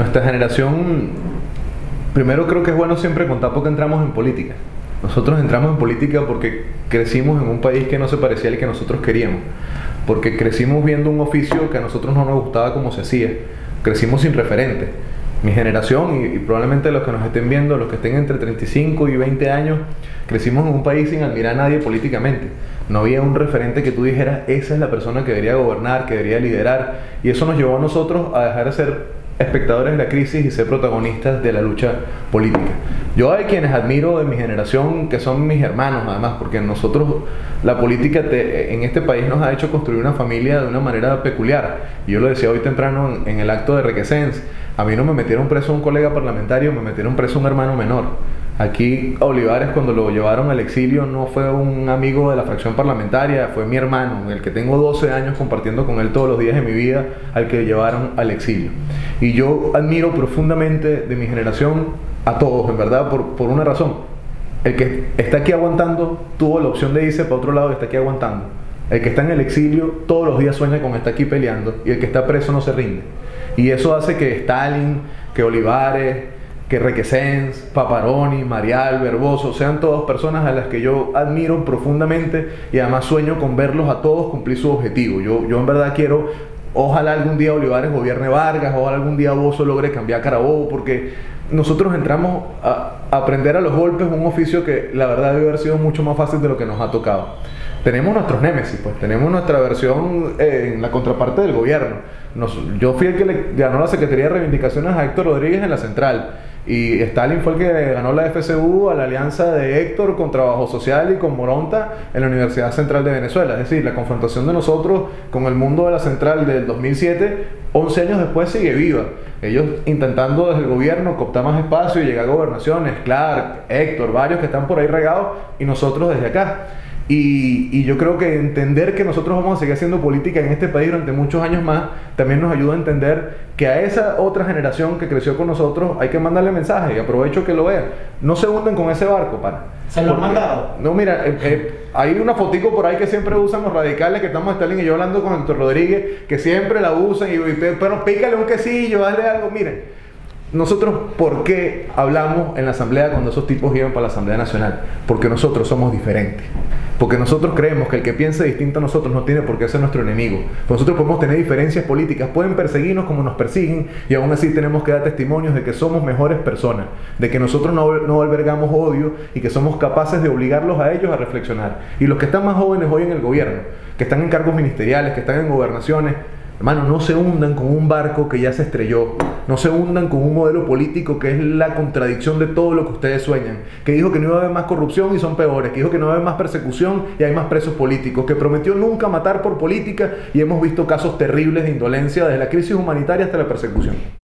nuestra generación, primero creo que es bueno siempre contar porque entramos en política. Nosotros entramos en política porque crecimos en un país que no se parecía al que nosotros queríamos, porque crecimos viendo un oficio que a nosotros no nos gustaba como se hacía, crecimos sin referente. Mi generación y, probablemente los que nos estén viendo, los que estén entre 35 y 20 años, crecimos en un país sin admirar a nadie políticamente. No había un referente que tú dijeras, esa es la persona que debería gobernar, que debería liderar, y eso nos llevó a nosotros a dejar de ser espectadores de la crisis y ser protagonistas de la lucha política. Yo hay quienes admiro de mi generación que son mis hermanos además, porque nosotros la política en este país nos ha hecho construir una familia de una manera peculiar. Y yo lo decía hoy temprano en, el acto de Requesens, a mí no me metieron preso un colega parlamentario, me metieron preso un hermano menor. Aquí Olivares cuando lo llevaron al exilio no fue un amigo de la fracción parlamentaria, fue mi hermano, el que tengo 12 años compartiendo con él todos los días de mi vida, al que llevaron al exilio. Y yo admiro profundamente de mi generación a todos, en verdad, por, por una razón. El que está aquí aguantando tuvo la opción de irse para otro lado y está aquí aguantando. El que está en el exilio todos los días sueña con estar aquí peleando y el que está preso no se rinde. Y eso hace que Stalin, que Olivares, que Requesens, Paparoni, Marial, Verboso, sean todas personas a las que yo admiro profundamente y además sueño con verlos a todos cumplir su objetivo. Yo, yo en verdad quiero, ojalá algún día Olivares gobierne Vargas, ojalá algún día Bozo logre cambiar Carabobo, porque nosotros entramos a, aprender a los golpes un oficio que la verdad debe haber sido mucho más fácil de lo que nos ha tocado. Tenemos nuestros némesis, pues tenemos nuestra versión eh, en la contraparte del gobierno. yo fui el que le ganó la Secretaría de Reivindicaciones a Héctor Rodríguez en la central y Stalin fue el que ganó la FCU a la alianza de Héctor con Trabajo Social y con Moronta en la Universidad Central de Venezuela. Es decir, la confrontación de nosotros con el mundo de la central del 2007, 11 años después sigue viva. Ellos intentando desde el gobierno cooptar más espacio y llegar a gobernaciones, Clark, Héctor, varios que están por ahí regados y nosotros desde acá. Y, yo creo que entender que nosotros vamos a seguir haciendo política en este país durante muchos años más, también nos ayuda a entender que a esa otra generación que creció con nosotros hay que mandarle mensajes y aprovecho que lo vean. No se hunden con ese barco, para. ¿Se lo han mandado? No, mira, eh, eh, hay una fotico por ahí que siempre usan los radicales, que estamos Stalin y yo hablando con Héctor Rodríguez, que siempre la usan y, pero pícale un quesillo, hazle algo, miren nosotros, ¿por qué hablamos en la Asamblea cuando esos tipos iban para la Asamblea Nacional? Porque nosotros somos diferentes. Porque nosotros creemos que el que piense distinto a nosotros no tiene por qué ser nuestro enemigo. Pues nosotros podemos tener diferencias políticas, pueden perseguirnos como nos persiguen y aún así tenemos que dar testimonios de que somos mejores personas, de que nosotros no, no albergamos odio y que somos capaces de obligarlos a ellos a reflexionar. Y los que están más jóvenes hoy en el gobierno, que están en cargos ministeriales, que están en gobernaciones, Hermano, no se hundan con un barco que ya se estrelló. No se hundan con un modelo político que es la contradicción de todo lo que ustedes sueñan. Que dijo que no iba a haber más corrupción y son peores. Que dijo que no iba a haber más persecución y hay más presos políticos. Que prometió nunca matar por política y hemos visto casos terribles de indolencia desde la crisis humanitaria hasta la persecución.